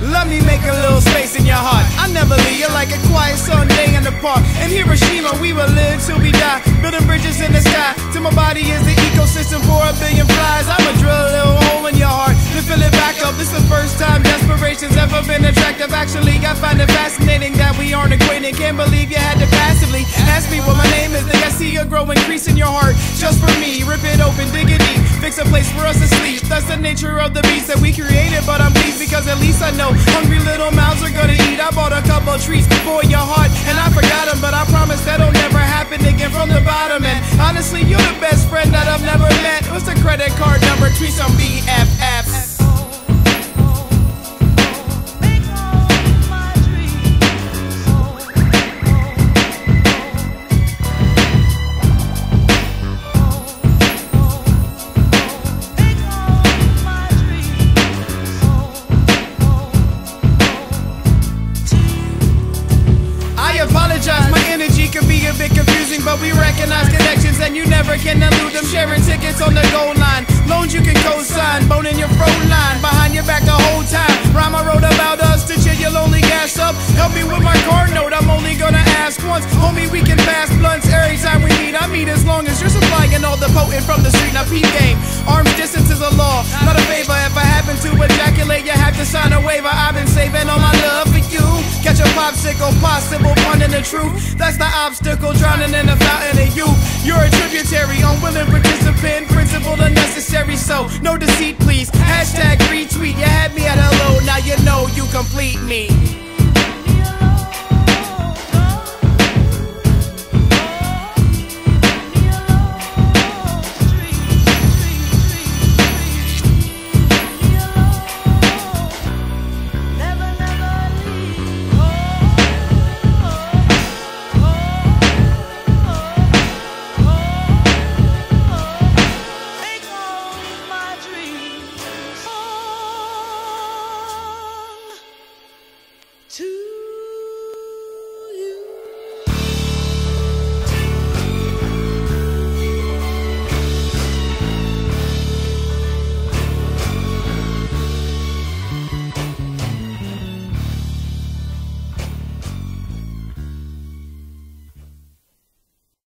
Let me make a little space in your heart. I never leave you like a quiet Sunday in the park. In Hiroshima, we will live till we die, building bridges in the sky. Till my body is the ecosystem for a billion flies. I'ma drill a little hole in your heart to fill it back up. This the first time desperation's ever been attractive. Actually, I find it fascinating that we aren't acquainted. Can't believe you had to passively ask me what my name is. Think I see a grow increase in your heart just for me. Rip it open, dig it deep, fix a place for us to sleep. That's the nature of the beast that we created, but I'm pleased because at least I know hungry little mouths are gonna eat. I bought a couple treats for your heart, and I forgot them, but I promise that'll never happen again from the bottom. And honestly, can be a bit confusing, but we recognize connections and you never can elude them. Sharing tickets on the goal line, loans you can co-sign, bone in your front line, behind your back the whole time. Rhyme I wrote about us to cheer your lonely gas up. Help me with my card note, I'm only gonna ask once. Homie, we can pass blunts every time we meet. I meet as long as you're supplying all the potent from the street. Now, P game, popsicle, possible one in the truth. That's the obstacle, drowning in the fountain of you. You're a tributary, unwilling participant, principled unnecessary. So, no deceit, please. Hashtag retweet. You had me at hello, now you know you complete me.